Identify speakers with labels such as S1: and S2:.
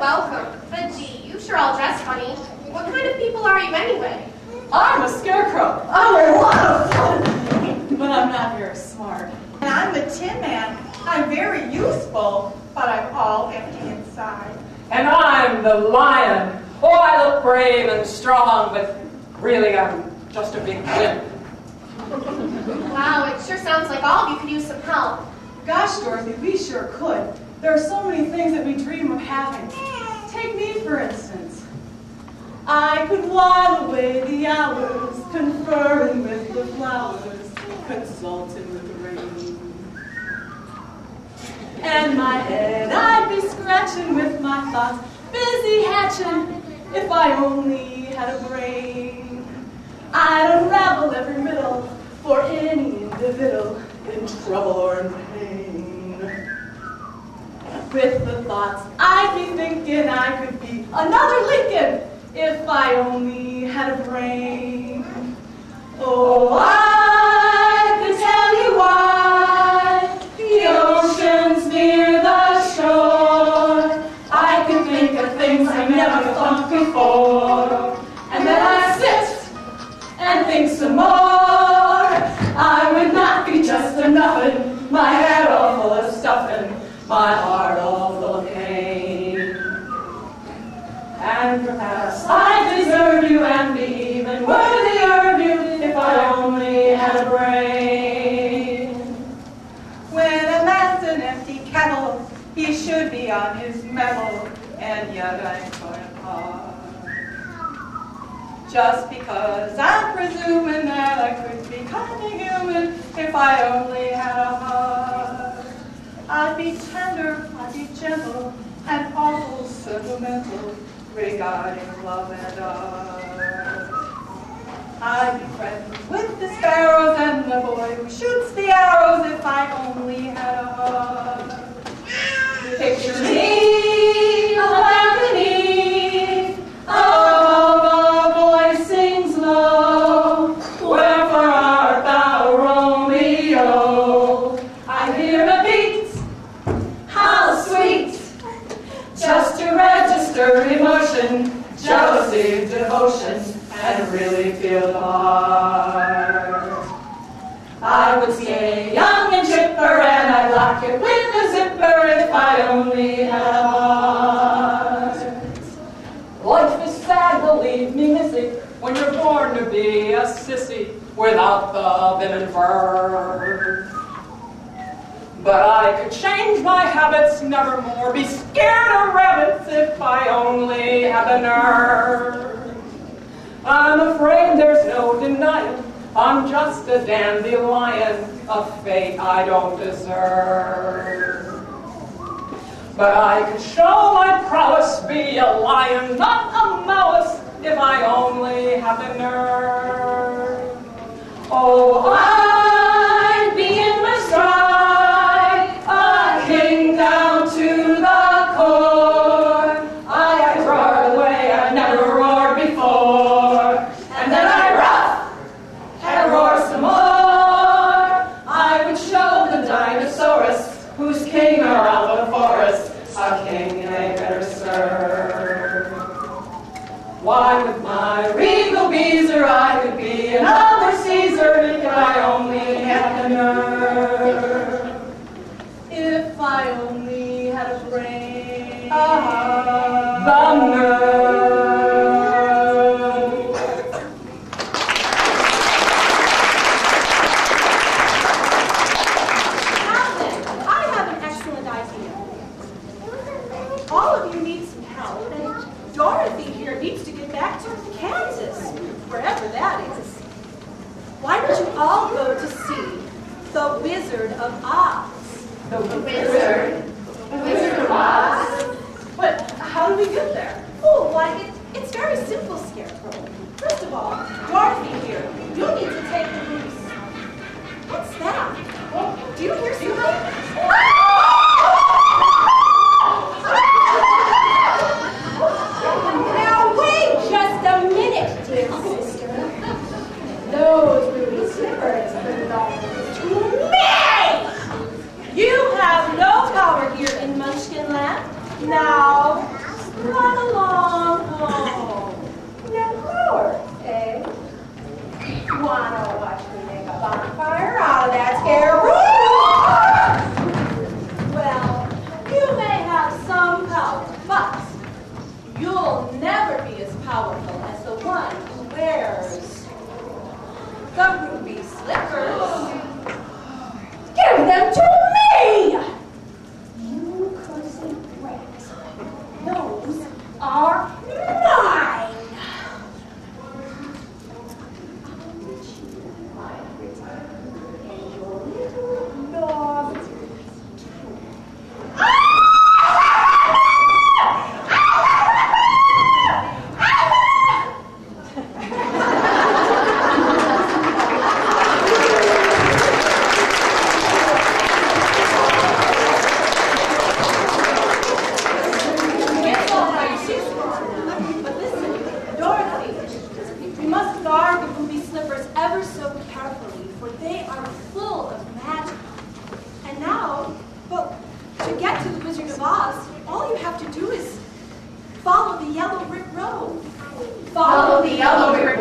S1: welcome. But gee, you sure all dress funny. What kind of people are you anyway?
S2: I'm a scarecrow. Oh, I'm a lot of fun. But I'm not very smart.
S3: And I'm the Tin Man. I'm very useful, but I'm all empty inside.
S4: And I'm the lion. Oh, I look brave and strong, but really I'm just a big wimp.
S1: Wow, it sure sounds like all of you could use some help.
S2: Gosh, Dorothy, we sure could. There are so many things that we dream of having. Take me, for instance. I could while away the hours, conferring with the flowers, consulting with the rain. And my head I'd be scratching with my thoughts, busy hatching, if I only had a brain. I'd unravel every riddle for any individual in trouble or in pain. With the thoughts I'd be thinking I could be another Lincoln if I only had a brain. Oh, I could tell you why the ocean's near the shore. I could think of things I never thought before, and then I sit and think some more. Just
S3: because I'm presuming that I could be kind human if I only had a heart. I'd be tender, I'd be gentle, and awful sentimental regarding love and art. I'd be and really feel heart. I would stay young and chipper, and I'd lock it with a zipper if I only had a heart.
S4: Life is sad, believe me, missy, when you're born to be a sissy without the vim and. But I could change my habits, nevermore be scared of rabbits if I only had the nerve. I'm afraid there's no denying I'm just a dandelion, a fate I don't deserve. But I could show my prowess, be a lion, not a mouse, if I only had the nerve. Oh, I'd
S5: that is. Why don't you all go to see The Wizard of Oz?
S1: The wizard. The Wizard of Oz.
S2: But how do we get there?
S5: Oh, why, it, it's very simple, Scarecrow. First of all, Milano, actually, nega banca,
S1: Follow the yellow ribbon